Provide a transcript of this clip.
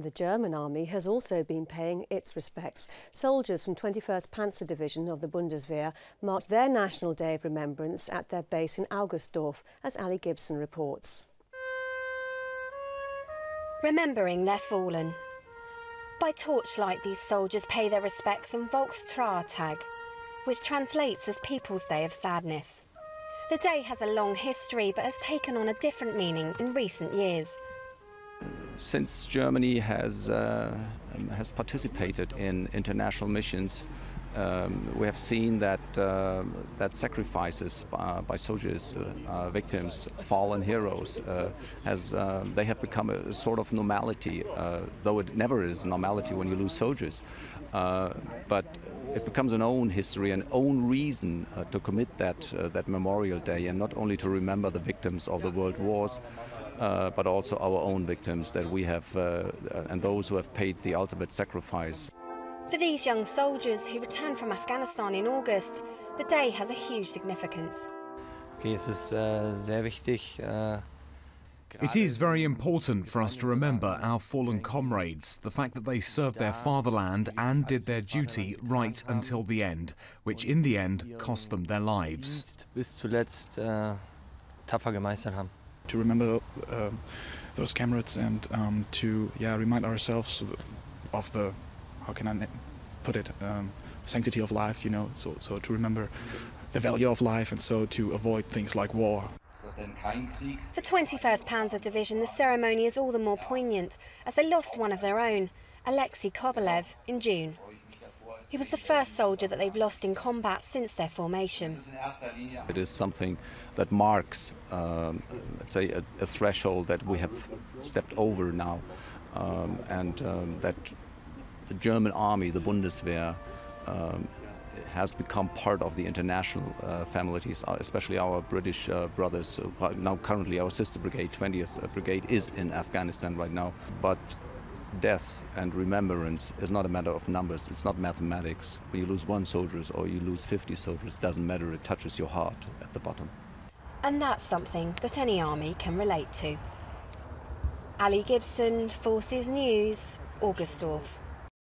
The German army has also been paying its respects. Soldiers from 21st Panzer Division of the Bundeswehr marked their National Day of Remembrance at their base in Augustdorf, as Ali Gibson reports. Remembering their fallen. By torchlight, these soldiers pay their respects on Volkstrauertag, which translates as People's Day of Sadness. The day has a long history but has taken on a different meaning in recent years since Germany has, uh, um, has participated in international missions, um, we have seen that, uh, that sacrifices by, by soldiers, uh, uh victims, fallen heroes, uh, has, uh, they have become a, sort of normality, though it never is normality when you lose soldiers. but it becomes an own history, an own reason to commit that, that Memorial Day, and not only to remember the victims of the world wars, uh, but also our own victims that we have uh, and those who have paid the ultimate sacrifice. For these young soldiers who returned from Afghanistan in August, the day has a huge significance. Okay, es ist äh, sehr wichtig. Äh, it is very important for us to remember our fallen comrades, the fact that they served their fatherland and did their duty right until the end, which in the end cost them their lives. To remember uh, those comrades and um, to yeah remind ourselves of the how can I put it um, sanctity of life you know so so to remember the value of life and so to avoid things like war. For 21st Panzer Division, the ceremony is all the more poignant as they lost one of their own, Alexij Kobelew, in June. He was the first soldier that they've lost in combat since their formation. It is something that marks, um, let's say, a, a, threshold that we have stepped over now, um, and um, that the German army, the Bundeswehr, um, has become part of the international uh, families, uh, especially our British uh, brothers. now, currently, our sister brigade, 20th Brigade, is in Afghanistan right now. But death and remembrance is not a matter of numbers, it's not mathematics. When you lose one soldier or you lose 50 soldiers, it doesn't matter, it touches your heart at the bottom. And that's something that any army can relate to. Ali Gibson, Forces News, Augustdorf.